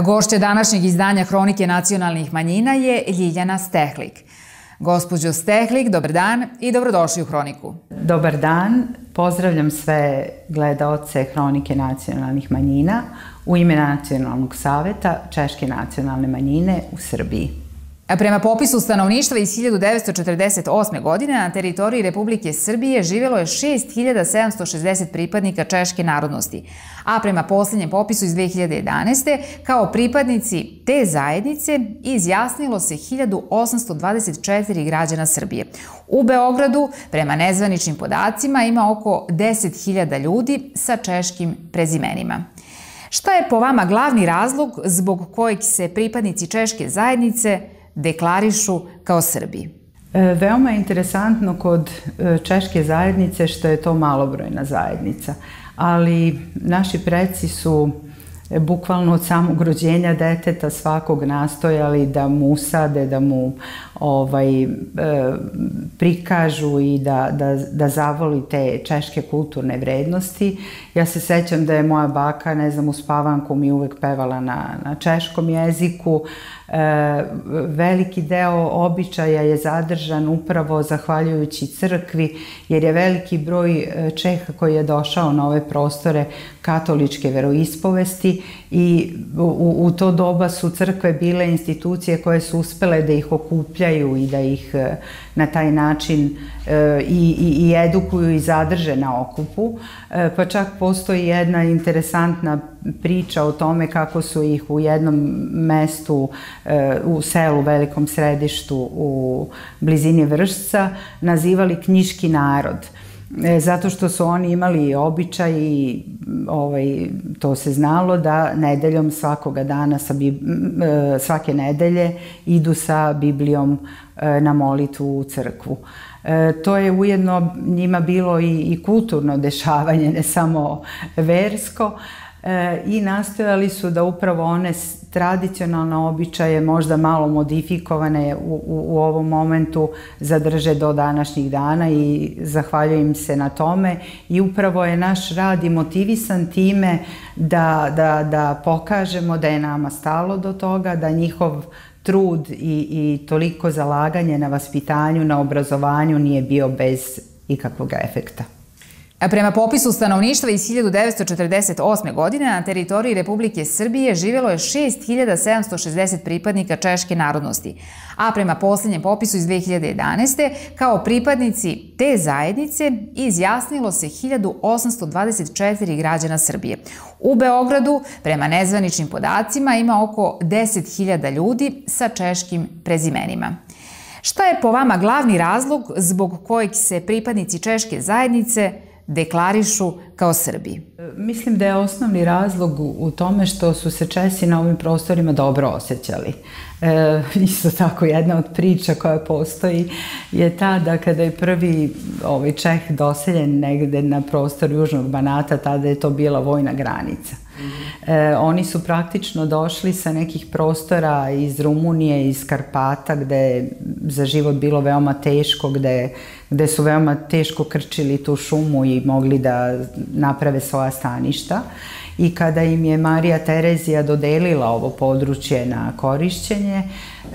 Gošća današnjeg izdanja Hronike nacionalnih manjina je Ljiljana Stehlik. Gospođo Stehlik, dobar dan i dobrodošli u Hroniku. Dobar dan, pozdravljam sve gledaoce Hronike nacionalnih manjina u ime Nacionalnog saveta Češke nacionalne manjine u Srbiji. Prema popisu stanovništva iz 1948. godine na teritoriji Republike Srbije živjelo je 6760 pripadnika češke narodnosti, a prema posljednjem popisu iz 2011. kao pripadnici te zajednice izjasnilo se 1824 građana Srbije. U Beogradu, prema nezvaničnim podacima, ima oko 10.000 ljudi sa češkim prezimenima. Šta je po vama glavni razlog zbog kojeg se pripadnici češke zajednice – deklarišu kao Srbi. E, veoma je interesantno kod e, češke zajednice što je to malobrojna zajednica, ali naši preci su E, bukvalno od samog rođenja deteta svakog nastojali da mu usade, da mu ovaj, e, prikažu i da, da, da zavoli te češke kulturne vrednosti. Ja se sećam da je moja baka, ne znam, u spavanku mi uvek pevala na, na češkom jeziku. E, veliki deo običaja je zadržan upravo zahvaljujući crkvi, jer je veliki broj e, Čeha koji je došao na ove prostore katoličke veroispovesti i u, u to doba su crkve bile institucije koje su uspele da ih okupljaju i da ih e, na taj način e, i, i, i edukuju i zadrže na okupu. E, pa čak postoji jedna interesantna priča o tome kako su ih u jednom mestu u selu, velikom središtu u blizini Vršca nazivali knjiški narod zato što su oni imali običaj i ovaj, to se znalo da nedeljom svakoga dana, sa bib, e, svake nedelje idu sa Biblijom e, na molitvu u crkvu. To je ujedno njima bilo i, i kulturno dešavanje, ne samo versko i nastojali su da upravo one tradicionalne običaje, možda malo modifikovane u, u, u ovom momentu, zadrže do današnjih dana i zahvaljujem se na tome. I upravo je naš rad i motivisan time da, da, da pokažemo da je nama stalo do toga, da njihov trud i, i toliko zalaganje na vaspitanju, na obrazovanju nije bio bez ikakvog efekta. Prema popisu stanovništva iz 1948. godine na teritoriji Republike Srbije živjelo je 6760 pripadnika češke narodnosti, a prema posljednjem popisu iz 2011. kao pripadnici te zajednice izjasnilo se 1824 građana Srbije. U Beogradu, prema nezvaničnim podacima, ima oko 10.000 ljudi sa češkim prezimenima. Šta je po vama glavni razlog zbog kojeg se pripadnici češke zajednice deklarišu kao Srbi. Mislim da je osnovni razlog u tome što su se Česi na ovim prostorima dobro osjećali. E, isto tako jedna od priča koja postoji je ta da kada je prvi ovaj Čeh doseljen negde na prostor Južnog Banata, tada je to bila vojna granica. E, oni su praktično došli sa nekih prostora iz Rumunije, iz Karpata, gde za život bilo veoma teško, gde, gde su veoma teško krčili tu šumu i mogli da naprave svoja staništa. I kada im je Marija Terezija dodelila ovo područje na korišćenje,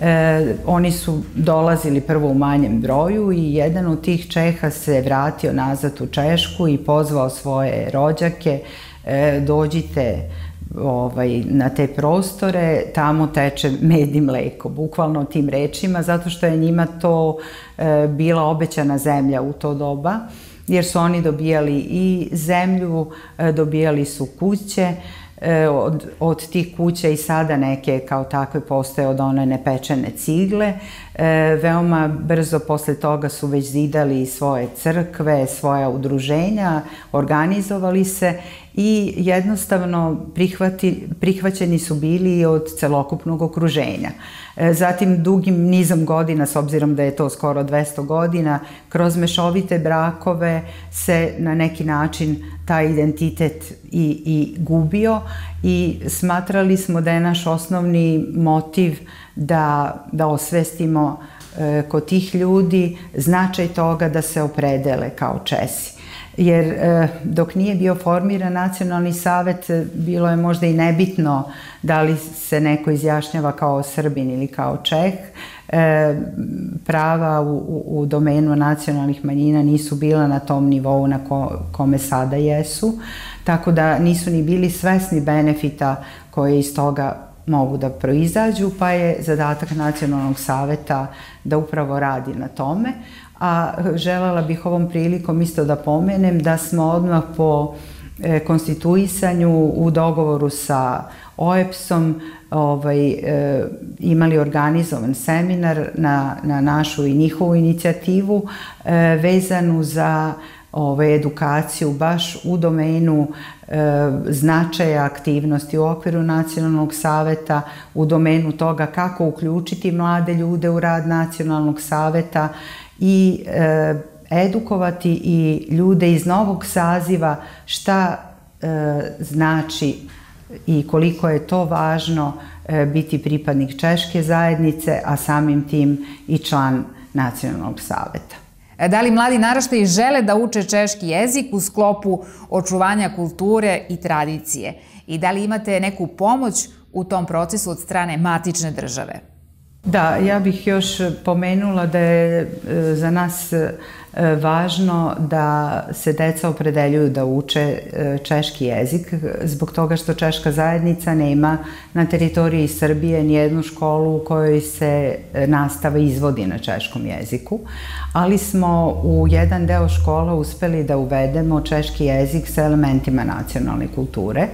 e, oni su dolazili prvo u manjem broju i jedan od tih Čeha se vratio nazad u Češku i pozvao svoje rođake, e, dođite ovaj, na te prostore, tamo teče med i mleko, bukvalno tim rečima, zato što je njima to e, bila obećana zemlja u to doba, jer su oni dobijali i zemlju, e, dobijali su kuće, e, od, od tih kuća i sada neke kao takve postoje od one nepečene cigle. E, veoma brzo posle toga su već zidali svoje crkve, svoja udruženja, organizovali se i jednostavno prihvati, prihvaćeni su bili od celokupnog okruženja. E, zatim dugim nizom godina, s obzirom da je to skoro 200 godina, kroz mešovite brakove se na neki način taj identitet i, i gubio i smatrali smo da je naš osnovni motiv da, da osvestimo e, kod tih ljudi značaj toga da se opredele kao Česi. Jer e, dok nije bio formiran nacionalni savet bilo je možda i nebitno da li se neko izjašnjava kao Srbin ili kao Čeh. E, prava u, u domenu nacionalnih manjina nisu bila na tom nivou na ko, kome sada jesu, tako da nisu ni bili svesni benefita koje iz toga mogu da proizađu, pa je zadatak nacionalnog saveta da upravo radi na tome a želela bih ovom prilikom isto da pomenem da smo odmah po e, konstituisanju u dogovoru sa OEPS-om ovaj, e, imali organizovan seminar na, na našu i njihovu inicijativu e, vezanu za ovaj, edukaciju baš u domenu e, značaja aktivnosti u okviru nacionalnog saveta, u domenu toga kako uključiti mlade ljude u rad nacionalnog saveta i e, edukovati i ljude iz novog saziva šta e, znači i koliko je to važno e, biti pripadnik Češke zajednice, a samim tim i član nacionalnog saveta. E, da li mladi naraštaji žele da uče češki jezik u sklopu očuvanja kulture i tradicije? I da li imate neku pomoć u tom procesu od strane matične države? Da, ja bih još pomenula da je e, za nas važno da se deca opredeljuju da uče e, češki jezik, zbog toga što češka zajednica nema na teritoriji Srbije nijednu školu u kojoj se nastava izvodi na češkom jeziku, ali smo u jedan deo škola uspeli da uvedemo češki jezik sa elementima nacionalne kulture,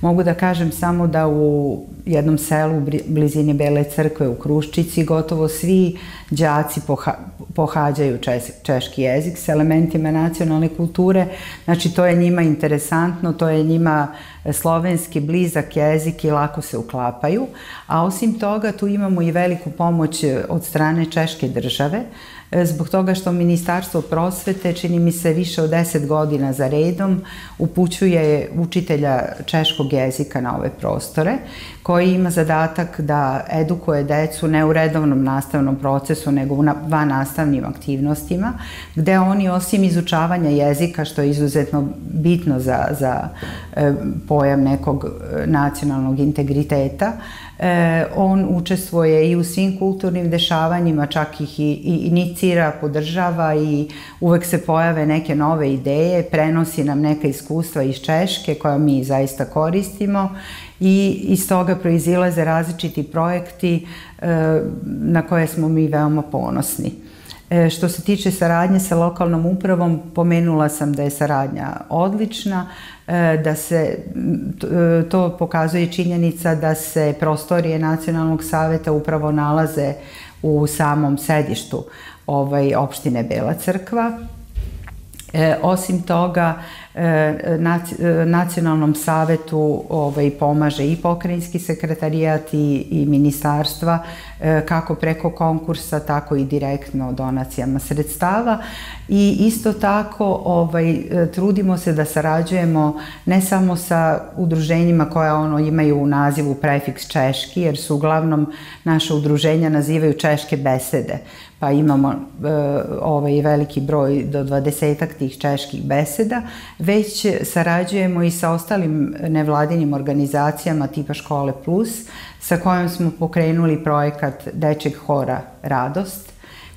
Mogu da kažem samo da u jednom selu u blizini Bele crkve u Kruščici gotovo svi đaci poha, pohađaju čes, češki jezik s elementima nacionalne kulture. Znači to je njima interesantno, to je njima slovenski blizak jezik i lako se uklapaju. A osim toga tu imamo i veliku pomoć od strane Češke države E, zbog toga što Ministarstvo prosvete, čini mi se više od 10 godina za redom, upućuje učitelja češkog jezika na ove prostore, koji ima zadatak da edukuje decu ne u redovnom nastavnom procesu, nego u van nastavnim aktivnostima, gde oni osim izučavanja jezika, što je izuzetno bitno za, za e, pojam nekog e, nacionalnog integriteta, E, on učestvuje i u svim kulturnim dešavanjima, čak ih i, i inicira, podržava i uvek se pojave neke nove ideje, prenosi nam neka iskustva iz Češke koja mi zaista koristimo i iz toga proizilaze različiti projekti e, na koje smo mi veoma ponosni. E, što se tiče saradnje sa lokalnom upravom, pomenula sam da je saradnja odlična, e, da se, e, to pokazuje činjenica da se prostorije Nacionalnog saveta upravo nalaze u samom sedištu ovaj, opštine Bela crkva. E, osim toga, nacionalnom savetu ovaj, pomaže i pokrajinski sekretarijat i, i ministarstva e, kako preko konkursa, tako i direktno donacijama sredstava. I isto tako ovaj, trudimo se da sarađujemo ne samo sa udruženjima koja ono imaju u nazivu prefiks češki, jer su uglavnom naše udruženja nazivaju češke besede, pa imamo e, ovaj veliki broj do dvadesetak tih čeških beseda, već sarađujemo i sa ostalim nevladinim organizacijama tipa Škole Plus, sa kojom smo pokrenuli projekat Dečeg hora Radost,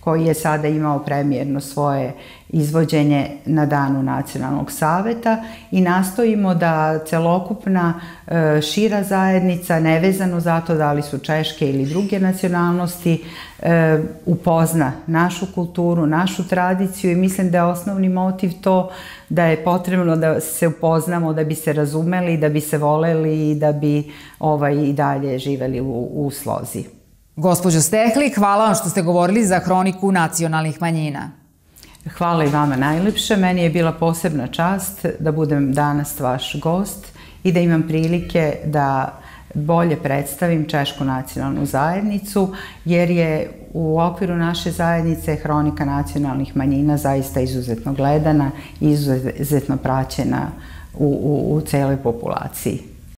koji je sada imao premijerno svoje izvođenje na danu nacionalnog saveta i nastojimo da celokupna e, šira zajednica, nevezano za to da li su češke ili druge nacionalnosti, e, upozna našu kulturu, našu tradiciju i mislim da je osnovni motiv to da je potrebno da se upoznamo, da bi se razumeli, da bi se voleli i da bi ovaj, i dalje živeli u, u slozi. Gospođo Stehli, hvala vam što ste govorili za hroniku nacionalnih manjina. Hvala i vama najlepše. Meni je bila posebna čast da budem danas vaš gost i da imam prilike da bolje predstavim Češku nacionalnu zajednicu, jer je u okviru naše zajednice hronika nacionalnih manjina zaista izuzetno gledana izuzetno praćena u, u, u celoj populaciji.